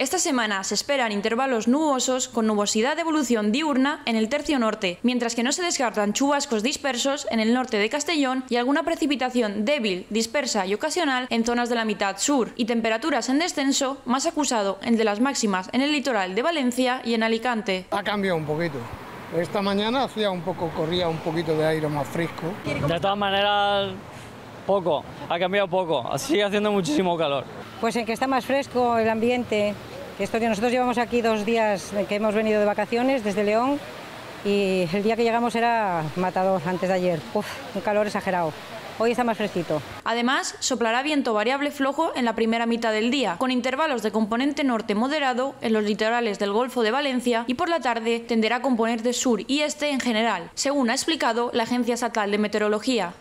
Esta semana se esperan intervalos nubosos con nubosidad de evolución diurna en el tercio norte, mientras que no se descartan chubascos dispersos en el norte de Castellón y alguna precipitación débil, dispersa y ocasional en zonas de la mitad sur, y temperaturas en descenso más acusado entre las máximas en el litoral de Valencia y en Alicante. Ha cambiado un poquito. Esta mañana hacía un poco, corría un poquito de aire más fresco. De todas maneras, poco, ha cambiado poco, sigue haciendo muchísimo calor. Pues en que está más fresco el ambiente. Estos días, nosotros llevamos aquí dos días que hemos venido de vacaciones desde León y el día que llegamos era matador antes de ayer. Uf, un calor exagerado. Hoy está más fresquito. Además, soplará viento variable flojo en la primera mitad del día, con intervalos de componente norte moderado en los litorales del Golfo de Valencia y por la tarde tenderá a componer de sur y este en general, según ha explicado la Agencia Estatal de Meteorología.